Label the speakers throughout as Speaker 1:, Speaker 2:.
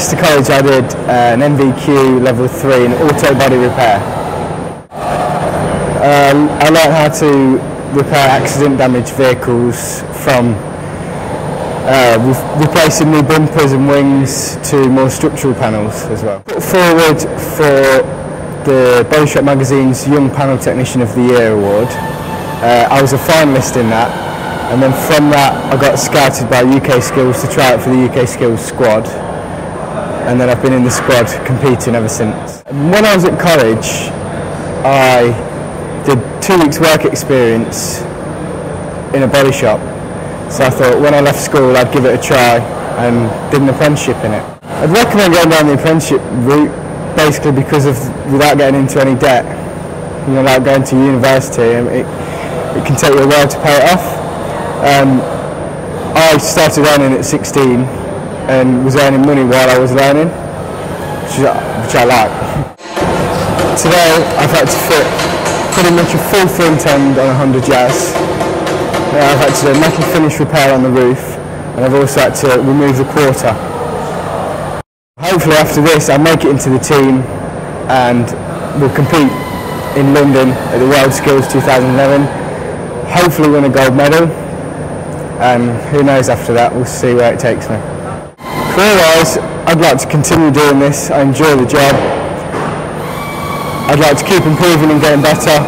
Speaker 1: Leicester College I did uh, an NVQ level 3 in auto body repair. Uh, I learned how to repair accident damaged vehicles from uh, re- replacing new bumpers and wings to more structural panels as well. Put forward for the Body Shop Magazine's Young Panel Technician of the Year award. Uh, I was a finalist in that and then from that I got scouted by UK Skills to try out for the UK Skills squad and then I've been in the squad competing ever since. When I was at college I did two weeks work experience in a body shop. So I thought when I left school I'd give it a try and did an apprenticeship in it. I'd recommend going down the apprenticeship route basically because of without getting into any debt. You know, like going to university, um, it, it can take you a while to pay it off. Um, I started earning at 16 and was earning money while I was learning, which, I- like. Today I've had to fit pretty much a full front end on a Honda Jazz. I've had to do a metal finish repair on the roof and I've also had to remove the quarter. Hopefully after this I'll make it into the team and we'll compete in London at the World Skills 2011. Hopefully win a gold medal and who knows after that, we'll see where it takes me. Career-wise, I'd like to continue doing this. I enjoy the job. I'd like to keep improving and getting better.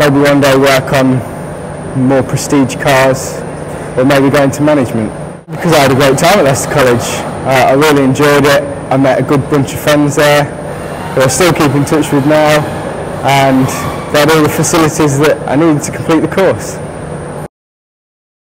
Speaker 1: Maybe one day work on more prestige cars or maybe go into management. Because I had a great time at Leicester College. Uh, I really enjoyed it. I met a good bunch of friends there who I still keep in touch with now and they had all the facilities that I needed to complete the course.